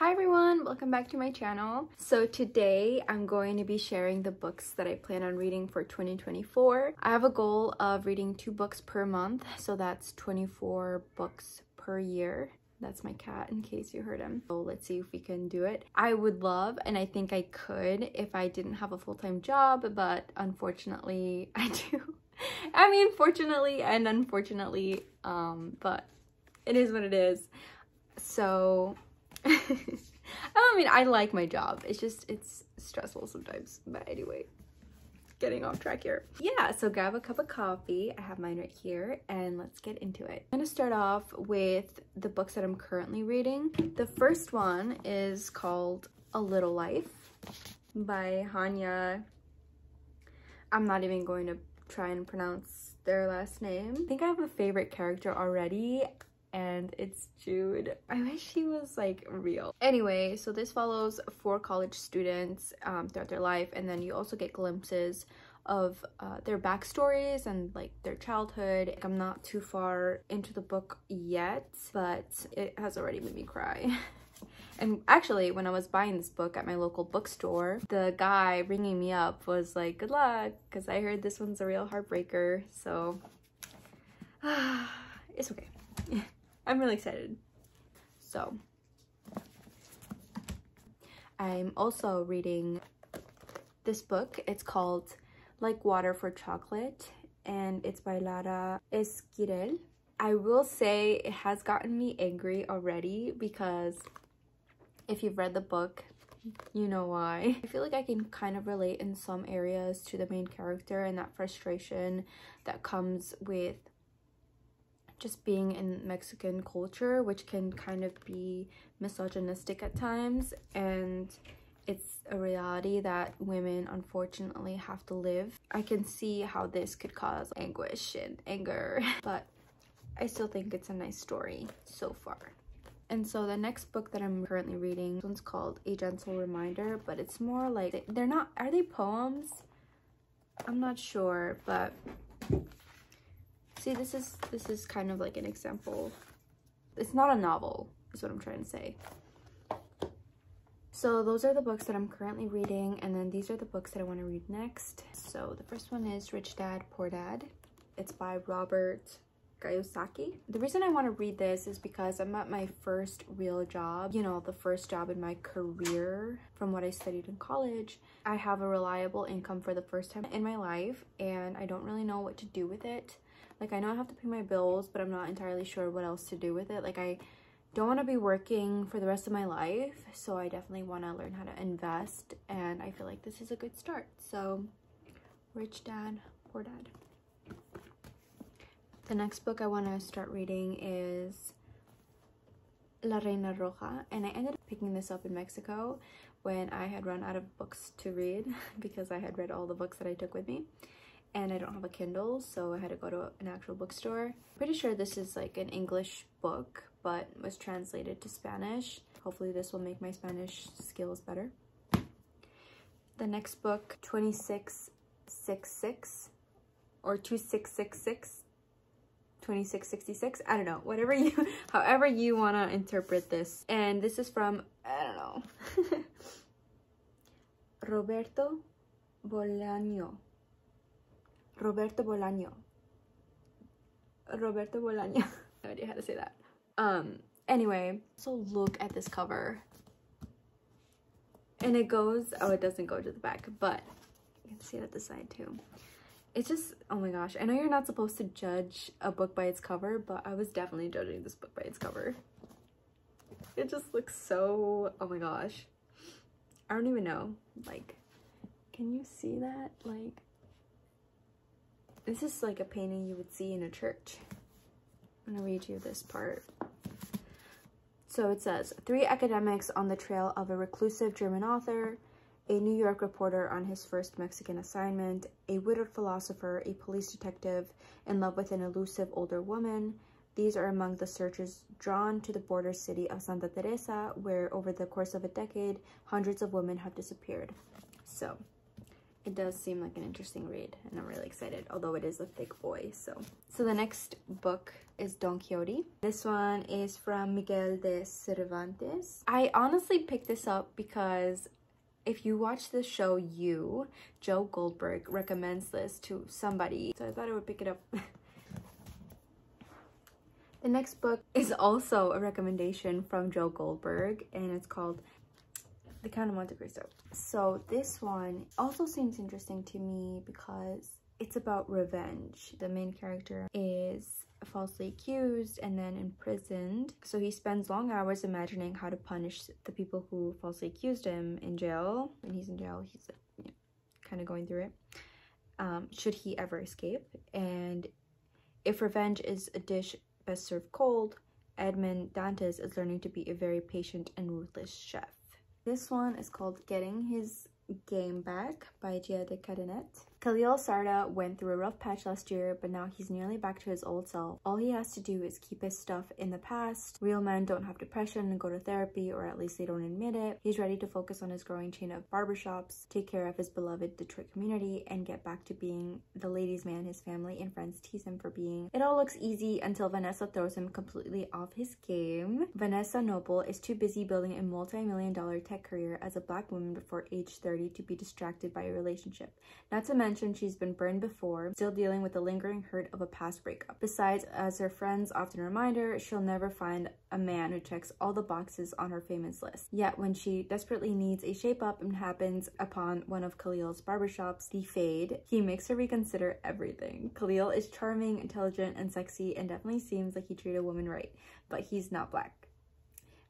Hi everyone, welcome back to my channel. So today I'm going to be sharing the books that I plan on reading for 2024. I have a goal of reading two books per month, so that's 24 books per year. That's my cat in case you heard him. So let's see if we can do it. I would love and I think I could if I didn't have a full-time job, but unfortunately I do. I mean, fortunately and unfortunately, um, but it is what it is. So, I mean, I like my job. It's just, it's stressful sometimes. But anyway, getting off track here. Yeah, so grab a cup of coffee. I have mine right here and let's get into it. I'm gonna start off with the books that I'm currently reading. The first one is called A Little Life by Hanya. I'm not even going to try and pronounce their last name. I think I have a favorite character already and it's Jude. I wish he was like real. Anyway, so this follows four college students um, throughout their life and then you also get glimpses of uh, their backstories and like their childhood. I'm not too far into the book yet, but it has already made me cry. And actually, when I was buying this book at my local bookstore, the guy ringing me up was like, good luck, because I heard this one's a real heartbreaker. So, it's okay. I'm really excited. So, I'm also reading this book. It's called Like Water for Chocolate and it's by Lara Esquivel. I will say it has gotten me angry already because if you've read the book, you know why. I feel like I can kind of relate in some areas to the main character and that frustration that comes with just being in Mexican culture, which can kind of be misogynistic at times. And it's a reality that women unfortunately have to live. I can see how this could cause anguish and anger, but I still think it's a nice story so far. And so the next book that I'm currently reading, this one's called A Gentle Reminder, but it's more like, they're not, are they poems? I'm not sure, but See, this is this is kind of like an example. It's not a novel, is what I'm trying to say. So those are the books that I'm currently reading, and then these are the books that I want to read next. So the first one is Rich Dad, Poor Dad. It's by Robert Kiyosaki. The reason I want to read this is because I'm at my first real job, you know, the first job in my career from what I studied in college. I have a reliable income for the first time in my life, and I don't really know what to do with it. Like, I know I have to pay my bills, but I'm not entirely sure what else to do with it. Like, I don't want to be working for the rest of my life, so I definitely want to learn how to invest, and I feel like this is a good start. So, Rich Dad, Poor Dad. The next book I want to start reading is La Reina Roja, and I ended up picking this up in Mexico when I had run out of books to read because I had read all the books that I took with me and I don't have a Kindle, so I had to go to an actual bookstore. Pretty sure this is like an English book, but was translated to Spanish. Hopefully this will make my Spanish skills better. The next book, 2666 or 2666 2666 i don't know whatever you however you want to interpret this and this is from i don't know roberto bolaño Roberto Bolaño. Roberto Bolaño. no idea how to say that. Um, anyway, so look at this cover. And it goes, oh, it doesn't go to the back, but you can see it at the side too. It's just, oh my gosh. I know you're not supposed to judge a book by its cover, but I was definitely judging this book by its cover. It just looks so, oh my gosh. I don't even know. Like, can you see that? Like, this is like a painting you would see in a church. I'm gonna read you this part. So it says, three academics on the trail of a reclusive German author, a New York reporter on his first Mexican assignment, a widowed philosopher, a police detective in love with an elusive older woman. These are among the searchers drawn to the border city of Santa Teresa, where over the course of a decade, hundreds of women have disappeared. So it does seem like an interesting read and I'm really excited, although it is a thick boy, so. So the next book is Don Quixote. This one is from Miguel de Cervantes. I honestly picked this up because if you watch the show You, Joe Goldberg recommends this to somebody, so I thought I would pick it up. the next book is also a recommendation from Joe Goldberg, and it's called The Count of Monte Cristo. So this one also seems interesting to me because it's about revenge. The main character is falsely accused and then imprisoned. So he spends long hours imagining how to punish the people who falsely accused him in jail. When he's in jail, he's you know, kind of going through it. Um, should he ever escape? And if revenge is a dish best served cold, Edmond Dantes is learning to be a very patient and ruthless chef. This one is called Getting His Game Back by Gia de Cadenet. Khalil Sarda went through a rough patch last year, but now he's nearly back to his old self. All he has to do is keep his stuff in the past. Real men don't have depression and go to therapy, or at least they don't admit it. He's ready to focus on his growing chain of barbershops, take care of his beloved Detroit community, and get back to being the ladies' man his family and friends tease him for being. It all looks easy until Vanessa throws him completely off his game. Vanessa Noble is too busy building a multi-million dollar tech career as a black woman before age 30 to be distracted by a relationship. Not to mention mentioned she's been burned before, still dealing with the lingering hurt of a past breakup. Besides, as her friends often remind her, she'll never find a man who checks all the boxes on her famous list. Yet when she desperately needs a shape up and happens upon one of Khalil's barbershops, The Fade, he makes her reconsider everything. Khalil is charming, intelligent, and sexy and definitely seems like he treated a woman right, but he's not black.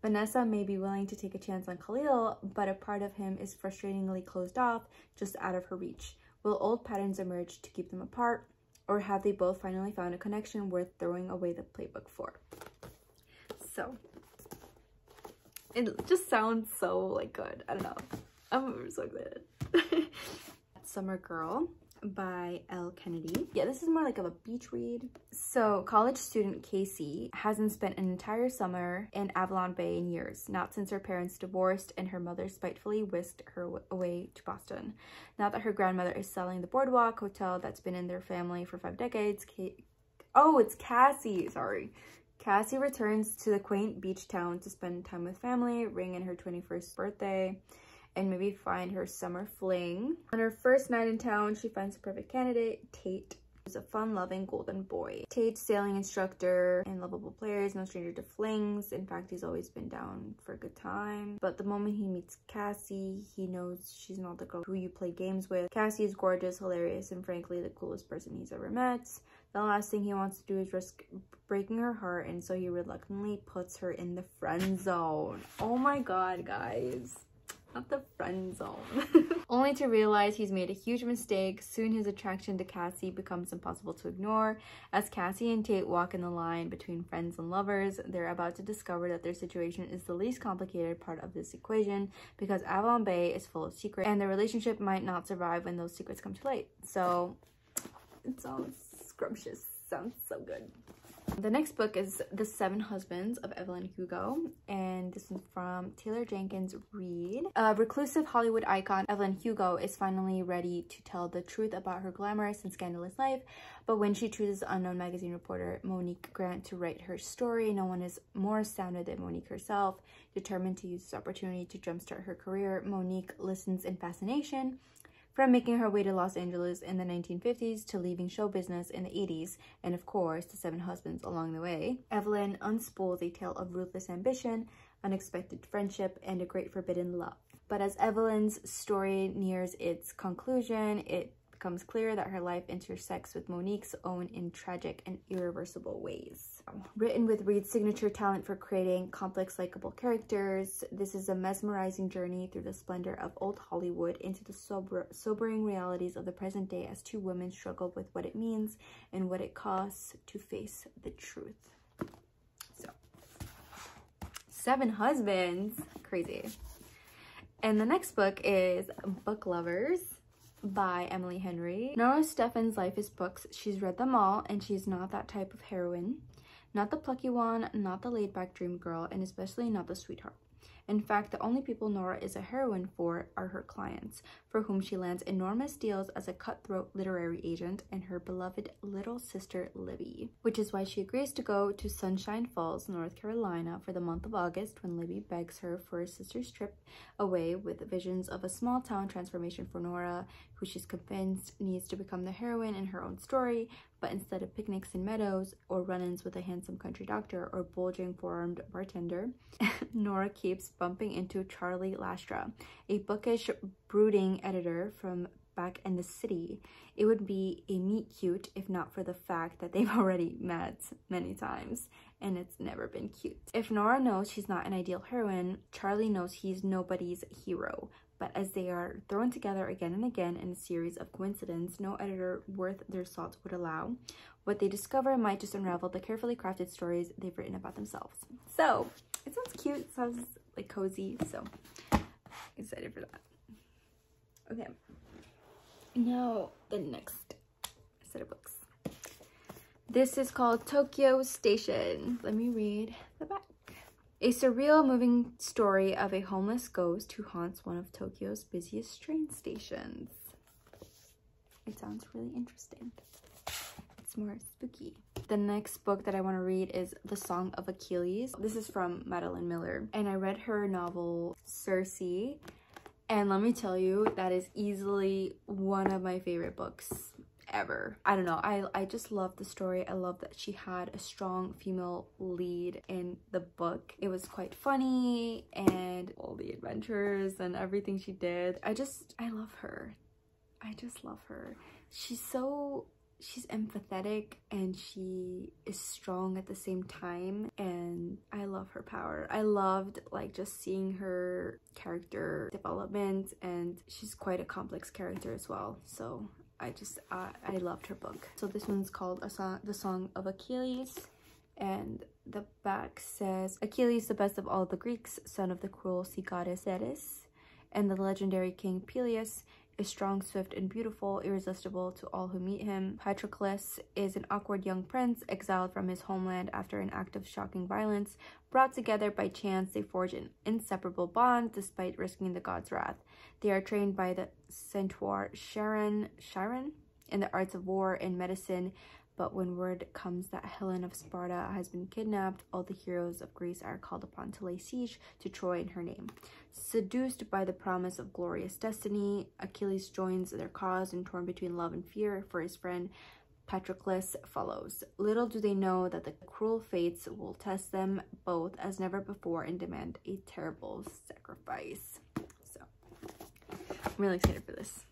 Vanessa may be willing to take a chance on Khalil, but a part of him is frustratingly closed off, just out of her reach. Will old patterns emerge to keep them apart, or have they both finally found a connection worth throwing away the playbook for? So, it just sounds so like good. I don't know. I'm so excited. Summer Girl by Elle Kennedy. Yeah, this is more like of a beach read. So college student Casey hasn't spent an entire summer in Avalon Bay in years, not since her parents divorced and her mother spitefully whisked her away to Boston. Now that her grandmother is selling the Boardwalk Hotel that's been in their family for five decades, oh, it's Cassie, sorry. Cassie returns to the quaint beach town to spend time with family, ring in her 21st birthday and maybe find her summer fling. On her first night in town, she finds a perfect candidate, Tate. He's a fun-loving golden boy. Tate's sailing instructor and lovable player is no stranger to flings. In fact, he's always been down for a good time. But the moment he meets Cassie, he knows she's not the girl who you play games with. Cassie is gorgeous, hilarious, and frankly the coolest person he's ever met. The last thing he wants to do is risk breaking her heart, and so he reluctantly puts her in the friend zone. Oh my god, guys not the friend zone. Only to realize he's made a huge mistake. Soon his attraction to Cassie becomes impossible to ignore. As Cassie and Tate walk in the line between friends and lovers, they're about to discover that their situation is the least complicated part of this equation because Avalon Bay is full of secrets and their relationship might not survive when those secrets come to light. So it sounds scrumptious. Sounds so good. The next book is The Seven Husbands of Evelyn Hugo, and this is from Taylor Jenkins Reid. A reclusive Hollywood icon, Evelyn Hugo is finally ready to tell the truth about her glamorous and scandalous life, but when she chooses unknown magazine reporter Monique Grant to write her story, no one is more astounded than Monique herself. Determined to use this opportunity to jumpstart her career, Monique listens in fascination from making her way to Los Angeles in the 1950s to leaving show business in the 80s, and of course, to seven husbands along the way, Evelyn unspools a tale of ruthless ambition, unexpected friendship, and a great forbidden love. But as Evelyn's story nears its conclusion, it becomes clear that her life intersects with Monique's own in tragic and irreversible ways. Written with Reid's signature talent for creating complex, likable characters, this is a mesmerizing journey through the splendor of old Hollywood into the sober sobering realities of the present day as two women struggle with what it means and what it costs to face the truth. So, Seven Husbands, crazy. And the next book is Book Lovers by Emily Henry. Nora Stephens' life is books. She's read them all and she's not that type of heroine. Not the plucky one, not the laid-back dream girl, and especially not the sweetheart. In fact, the only people Nora is a heroine for are her clients, for whom she lands enormous deals as a cutthroat literary agent and her beloved little sister Libby. Which is why she agrees to go to Sunshine Falls, North Carolina for the month of August when Libby begs her for a sister's trip away with visions of a small town transformation for Nora, who she's convinced needs to become the heroine in her own story, but instead of picnics in meadows or run-ins with a handsome country doctor or bulging four-armed bartender, Nora keeps bumping into Charlie Lastra, a bookish, brooding editor from back in the city. It would be a meet cute if not for the fact that they've already met many times and it's never been cute. If Nora knows she's not an ideal heroine, Charlie knows he's nobody's hero, but as they are thrown together again and again in a series of coincidences no editor worth their salt would allow, what they discover might just unravel the carefully crafted stories they've written about themselves. So, it sounds cute, it sounds like cozy, so excited for that. Okay, now the next set of books. This is called Tokyo Station. Let me read the back. A surreal, moving story of a homeless ghost who haunts one of Tokyo's busiest train stations. It sounds really interesting. It's more spooky. The next book that I want to read is The Song of Achilles. This is from Madeline Miller. And I read her novel, Circe. And let me tell you, that is easily one of my favorite books ever. I don't know. I, I just love the story. I love that she had a strong female lead in the book. It was quite funny and all the adventures and everything she did. I just, I love her. I just love her. She's so she's empathetic and she is strong at the same time and I love her power. I loved like just seeing her character development and she's quite a complex character as well. So I just, I loved her book. So this one's called a song, The Song of Achilles. And the back says, Achilles, the best of all the Greeks, son of the cruel sea goddess Thetis, and the legendary king Peleus, is strong, swift, and beautiful, irresistible to all who meet him. Patroclus is an awkward young prince exiled from his homeland after an act of shocking violence. Brought together by chance, they forge an inseparable bond despite risking the god's wrath. They are trained by the centaur Charon, Charon in the arts of war and medicine, but when word comes that Helen of Sparta has been kidnapped, all the heroes of Greece are called upon to lay siege to Troy in her name. Seduced by the promise of glorious destiny, Achilles joins their cause and torn between love and fear for his friend Patroclus follows. Little do they know that the cruel fates will test them both as never before and demand a terrible sacrifice. So, I'm really excited for this.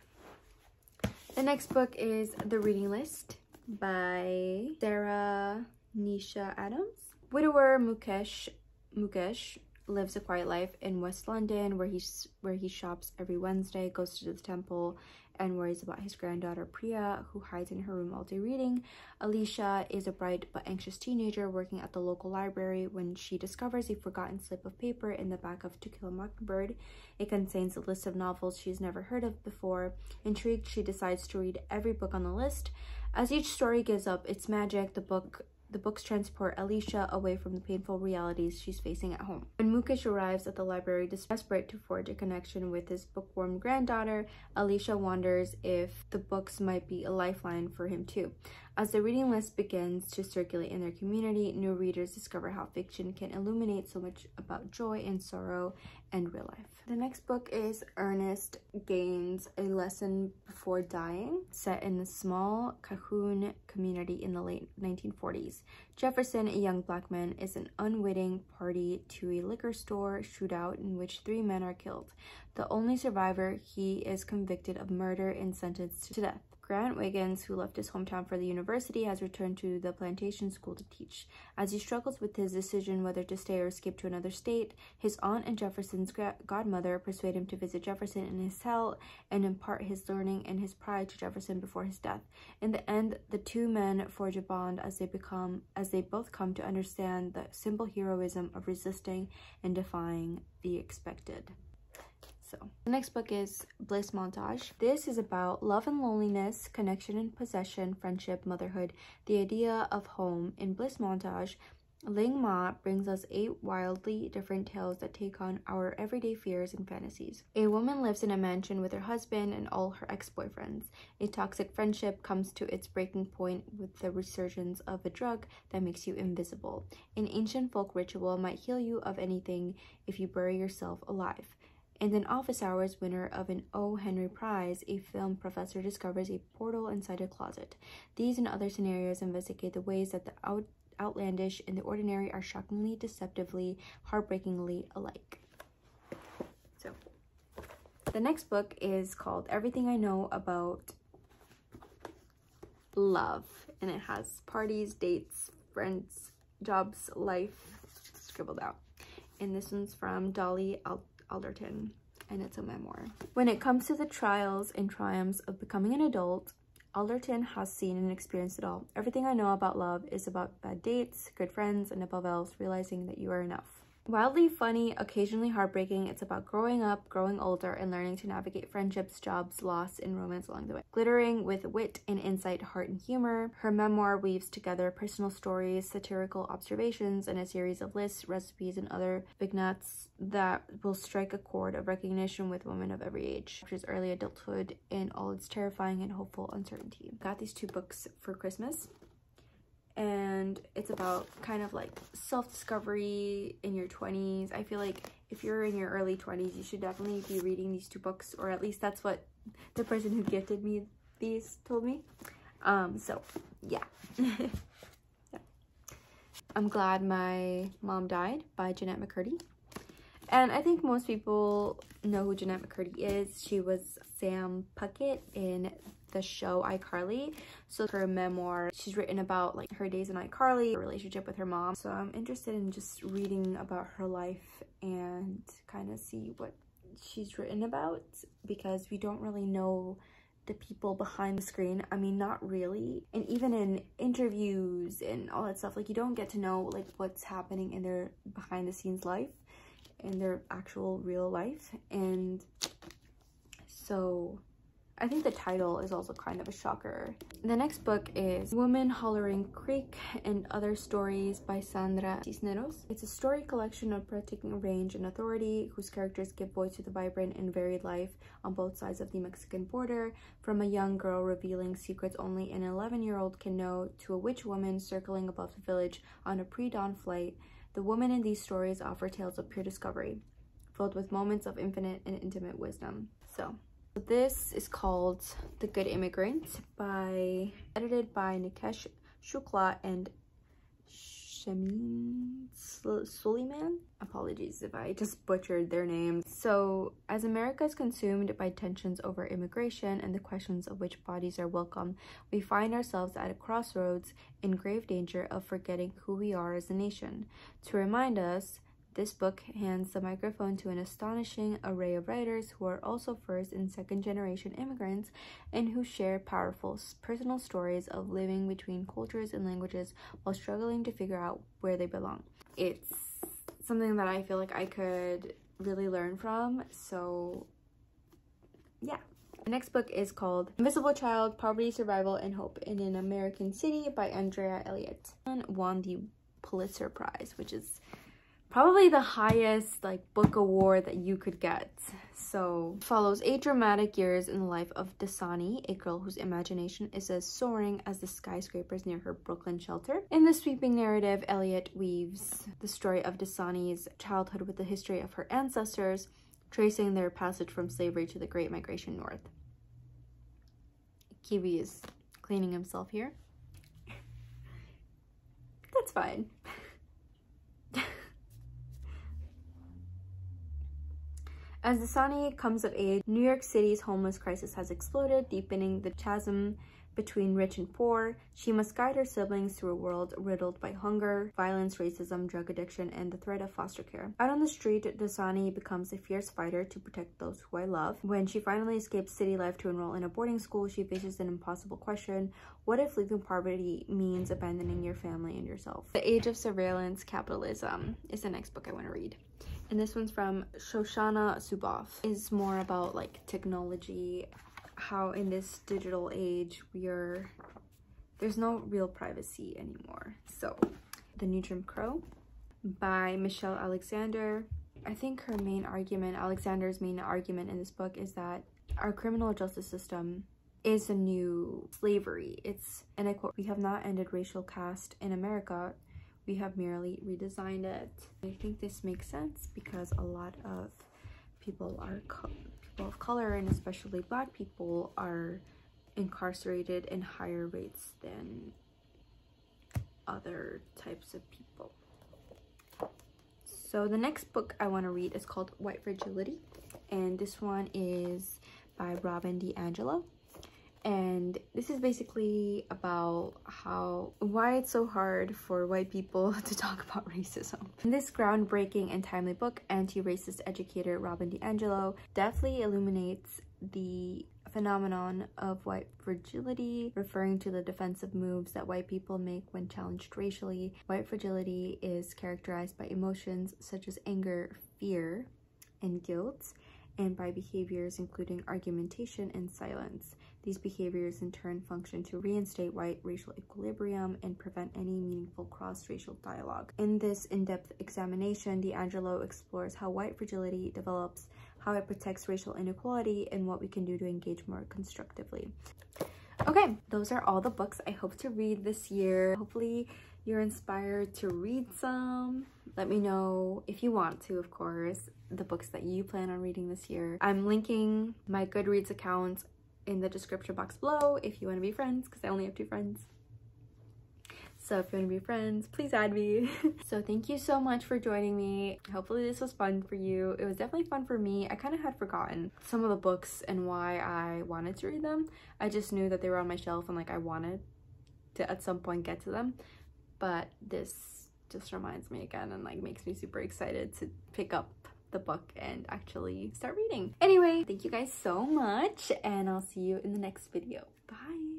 The next book is The Reading List by Sara Nisha Adams. Widower Mukesh Mukesh lives a quiet life in West London where he's where he shops every Wednesday, goes to the temple, and worries about his granddaughter Priya, who hides in her room all day reading. Aleisha is a bright but anxious teenager working at the local library when she discovers a forgotten slip of paper in the back of To Kill a Mockingbird. It contains a list of novels she's never heard of before. Intrigued, she decides to read every book on the list. As each story gives up its magic, the book the books transport Aleisha away from the painful realities she's facing at home. When Mukesh arrives at the library desperate to forge a connection with his bookworm granddaughter, Aleisha wonders if the books might be a lifeline for him too. As the reading list begins to circulate in their community, new readers discover how fiction can illuminate so much about joy and sorrow and real life. The next book is Ernest Gaines, A Lesson Before Dying, set in a small Cajun community in the late 1940s. Jefferson, a young black man, is an unwitting party to a liquor store shootout in which three men are killed. The only survivor, he is convicted of murder and sentenced to death. Grant Wiggins, who left his hometown for the university, has returned to the plantation school to teach. As he struggles with his decision whether to stay or escape to another state, his aunt and Jefferson's godmother persuade him to visit Jefferson in his cell and impart his learning and his pride to Jefferson before his death. In the end, the two men forge a bond as they become as they both come to understand the simple heroism of resisting and defying the expected. So the next book is Bliss Montage. This is about love and loneliness, connection and possession, friendship, motherhood, the idea of home. In Bliss Montage, Ling Ma brings us eight wildly different tales that take on our everyday fears and fantasies. A woman lives in a mansion with her husband and all her ex-boyfriends. A toxic friendship comes to its breaking point with the resurgence of a drug that makes you invisible. An ancient folk ritual might heal you of anything if you bury yourself alive. And an office hours winner of an O. Henry Prize, a film professor discovers a portal inside a closet. These and other scenarios investigate the ways that the out outlandish and the ordinary are shockingly, deceptively, heartbreakingly alike. So, the next book is called Everything I Know About Love, and it has parties, dates, friends, jobs, life scribbled out. And this one's from Dolly Alderton, and it's a memoir. When it comes to the trials and triumphs of becoming an adult, Alderton has seen and experienced it all. Everything I know about love is about bad dates, good friends, and above all, realizing that you are enough. Wildly funny, occasionally heartbreaking, it's about growing up, growing older, and learning to navigate friendships, jobs, loss, and romance along the way. Glittering with wit and insight, heart, and humor, her memoir weaves together personal stories, satirical observations, and a series of lists, recipes, and other vignettes that will strike a chord of recognition with women of every age. Which is early adulthood in all its terrifying and hopeful uncertainty. Got these two books for Christmas and it's about kind of like self-discovery in your 20s. I feel like if you're in your early 20s, you should definitely be reading these two books, or at least that's what the person who gifted me these told me. Um, so yeah. yeah. I'm glad my mom died by Jennette McCurdy. And I think most people know who Jennette McCurdy is. She was Sam Puckett in the show iCarly. So her memoir, she's written about like her days in iCarly, her relationship with her mom. So I'm interested in just reading about her life and kind of see what she's written about because we don't really know the people behind the screen. I mean, not really. And even in interviews and all that stuff, like you don't get to know like what's happening in their behind the scenes life in their actual real life. And so I think the title is also kind of a shocker. The next book is Woman Hollering Creek and Other Stories by Sandra Cisneros. It's a story collection of breathtaking range and authority whose characters give voice to the vibrant and varied life on both sides of the Mexican border, from a young girl revealing secrets only an 11-year-old can know to a witch woman circling above the village on a pre-dawn flight. The women in these stories offer tales of pure discovery, filled with moments of infinite and intimate wisdom. So this is called The Good Immigrant by edited by Nikesh Shukla and Chimene Suleyman. Apologies if I just butchered their names. So, as America is consumed by tensions over immigration and the questions of which bodies are welcome, we find ourselves at a crossroads in grave danger of forgetting who we are as a nation. To remind us, this book hands the microphone to an astonishing array of writers who are also first and second generation immigrants and who share powerful personal stories of living between cultures and languages while struggling to figure out where they belong. It's something that I feel like I could really learn from, so yeah. The next book is called Invisible Child, Poverty, Survival, and Hope in an American City by Andrea Elliott. And won the Pulitzer Prize, which is probably the highest like book award that you could get. So follows eight dramatic years in the life of Dasani, a girl whose imagination is as soaring as the skyscrapers near her Brooklyn shelter. In the sweeping narrative, Elliott weaves the story of Dasani's childhood with the history of her ancestors, tracing their passage from slavery to the Great Migration North. Kiwi is cleaning himself here. That's fine. As Dasani comes of age, New York City's homeless crisis has exploded, deepening the chasm between rich and poor. She must guide her siblings through a world riddled by hunger, violence, racism, drug addiction, and the threat of foster care. Out on the street, Dasani becomes a fierce fighter to protect those who I love. When she finally escapes city life to enroll in a boarding school, she faces an impossible question. What if leaving poverty means abandoning your family and yourself? The Age of Surveillance Capitalism is the next book I want to read. And this one's from Shoshana Zuboff. It's more about like technology, how in this digital age we are, there's no real privacy anymore. So, The New Jim Crow by Michelle Alexander. I think her main argument, Alexander's main argument in this book is that our criminal justice system is a new slavery. It's, and I quote, we have not ended racial caste in America. We have merely redesigned it. I think this makes sense because a lot of people are people of color and especially black people are incarcerated in higher rates than other types of people. So the next book I want to read is called White Fragility and this one is by Robin DiAngelo and this is basically about how why it's so hard for white people to talk about racism. In this groundbreaking and timely book, anti-racist educator Robin DiAngelo deftly illuminates the phenomenon of white fragility, referring to the defensive moves that white people make when challenged racially. White fragility is characterized by emotions such as anger, fear, and guilt, and by behaviors including argumentation and silence. These behaviors in turn function to reinstate white racial equilibrium and prevent any meaningful cross-racial dialogue. In this in-depth examination, DiAngelo explores how white fragility develops, how it protects racial inequality, and what we can do to engage more constructively. Okay, those are all the books I hope to read this year. Hopefully you're inspired to read some. Let me know if you want to, of course, the books that you plan on reading this year. I'm linking my Goodreads account in the description box below if you want to be friends because I only have two friends. So if you want to be friends, please add me. so thank you so much for joining me. Hopefully this was fun for you. It was definitely fun for me. I kind of had forgotten some of the books and why I wanted to read them. I just knew that they were on my shelf and like I wanted to at some point get to them. But this just reminds me again and like makes me super excited to pick up the book and actually start reading. Anyway, thank you guys so much and I'll see you in the next video. Bye!